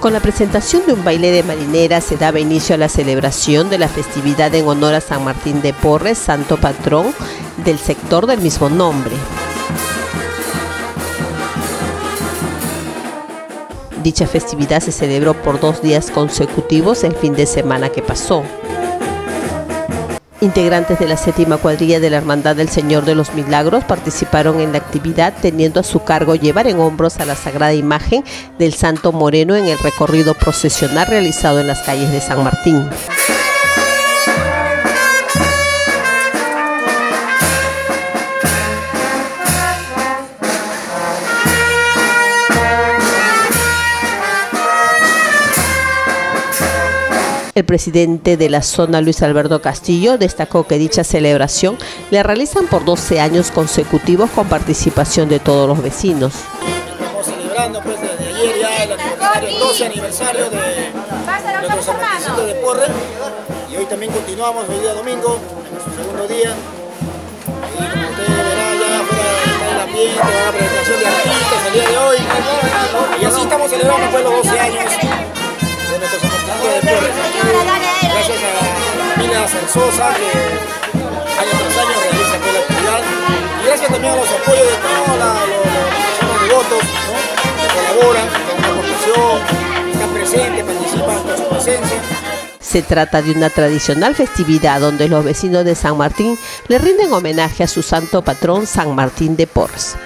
Con la presentación de un baile de marinera se daba inicio a la celebración de la festividad en honor a San Martín de Porres, santo patrón del sector del mismo nombre. Dicha festividad se celebró por dos días consecutivos el fin de semana que pasó. Integrantes de la séptima cuadrilla de la Hermandad del Señor de los Milagros participaron en la actividad teniendo a su cargo llevar en hombros a la sagrada imagen del Santo Moreno en el recorrido procesional realizado en las calles de San Martín. El presidente de la zona, Luis Alberto Castillo, destacó que dicha celebración la realizan por 12 años consecutivos con participación de todos los vecinos. Estamos celebrando pues desde ayer ya el aniversario, el 12 aniversario de nuestro San Martín de Porre. Y hoy también continuamos hoy día domingo, en nuestro segundo día. Y como ustedes verán ya el ambiente, la presentación de artistas el día de hoy. Y así estamos celebrando pues familia Cerzosa que año tras año realiza pues, la y gracias también a los apoyos de todos los devotos ¿no? que colaboran con la profesión, están presentes, participan con su presencia. Se trata de una tradicional festividad donde los vecinos de San Martín le rinden homenaje a su santo patrón San Martín de Porres.